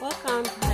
Welcome.